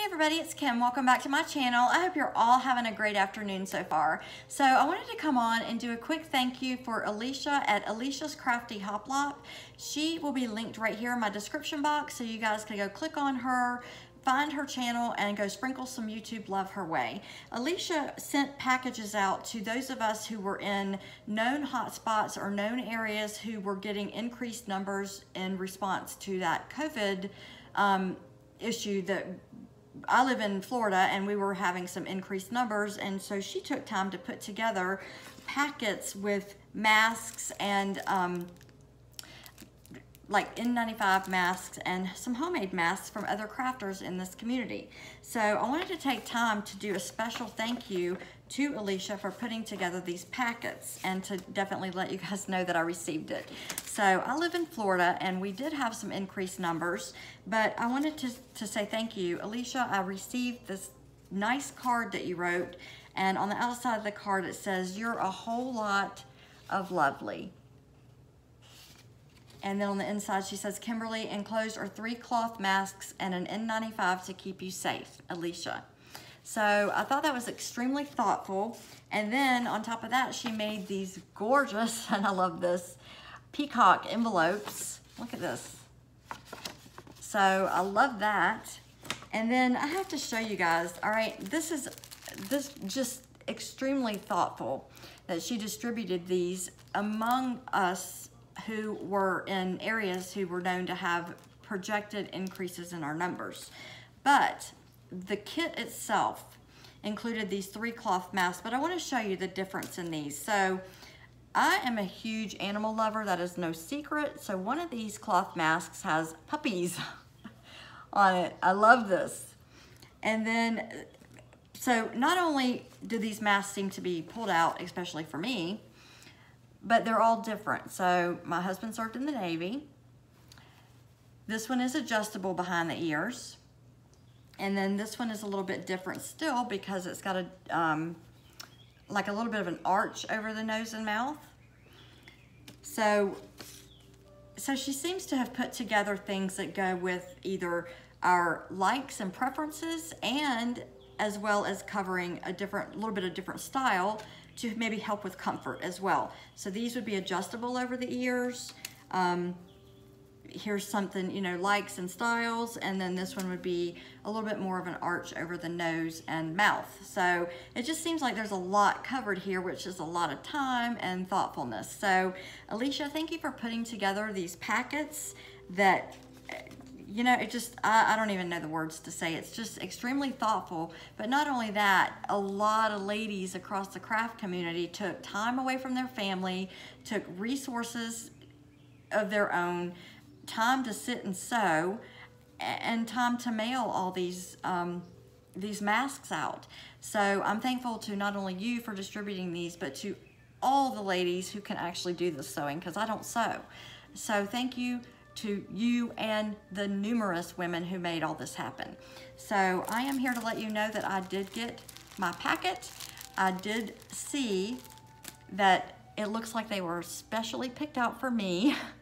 Hey everybody, it's Kim. Welcome back to my channel. I hope you're all having a great afternoon so far. So I wanted to come on and do a quick thank you for Elisha at Elisha's Crafty Hoplop. She will be linked right here in my description box so you guys can go click on her, find her channel and go sprinkle some YouTube love her way. Elisha sent packages out to those of us who were in known hotspots or known areas who were getting increased numbers in response to that COVID um, issue that I live in Florida and we were having some increased numbers and so she took time to put together packets with masks and um, like N95 masks and some homemade masks from other crafters in this community. So I wanted to take time to do a special thank you to Elisha for putting together these packets and to definitely let you guys know that I received it. So I live in Florida and we did have some increased numbers, but I wanted to, to say thank you. Elisha, I received this nice card that you wrote and on the outside of the card it says, you're a whole lot of lovely. And then on the inside, she says, Kimberly, enclosed are three cloth masks and an N95 to keep you safe, Elisha. So I thought that was extremely thoughtful. And then on top of that, she made these gorgeous, and I love this, peacock envelopes. Look at this. So I love that. And then I have to show you guys, all right, this is this just extremely thoughtful that she distributed these among us who were in areas who were known to have projected increases in our numbers. But the kit itself included these three cloth masks, but I wanna show you the difference in these. So I am a huge animal lover, that is no secret. So one of these cloth masks has puppies on it. I love this. And then, so not only do these masks seem to be pulled out, especially for me, but they're all different. So my husband served in the Navy. This one is adjustable behind the ears. And then this one is a little bit different still because it's got a, um, like a little bit of an arch over the nose and mouth. So, so she seems to have put together things that go with either our likes and preferences and as well as covering a different, little bit of different style to maybe help with comfort as well. So these would be adjustable over the ears. Um, here's something, you know, likes and styles, and then this one would be a little bit more of an arch over the nose and mouth. So it just seems like there's a lot covered here, which is a lot of time and thoughtfulness. So Elisha, thank you for putting together these packets that you know, it just, I, I, don't even know the words to say. It's just extremely thoughtful. But not only that, a lot of ladies across the craft community took time away from their family, took resources of their own, time to sit and sew, and time to mail all these um, these masks out. So I'm thankful to not only you for distributing these, but to all the ladies who can actually do the sewing because I don't sew. So thank you to you and the numerous women who made all this happen. So I am here to let you know that I did get my packet. I did see that it looks like they were specially picked out for me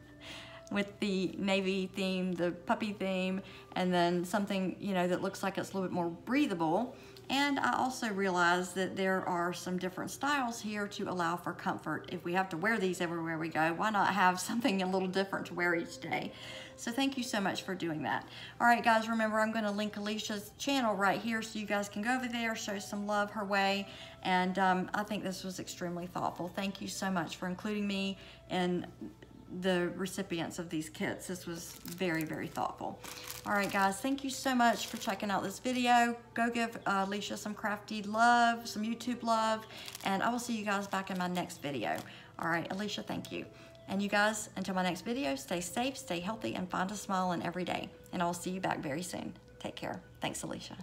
with the navy theme, the puppy theme, and then something, you know, that looks like it's a little bit more breathable. And I also realized that there are some different styles here to allow for comfort. If we have to wear these everywhere we go, why not have something a little different to wear each day? So thank you so much for doing that. All right, guys, remember I'm gonna link Elisha's channel right here so you guys can go over there, show some love her way. And um, I think this was extremely thoughtful. Thank you so much for including me in the recipients of these kits. This was very, very thoughtful. All right, guys, thank you so much for checking out this video. Go give uh, Elisha some crafty love, some YouTube love, and I will see you guys back in my next video. All right, Elisha, thank you. And you guys, until my next video, stay safe, stay healthy, and find a smile in every day. And I will see you back very soon. Take care. Thanks, Elisha.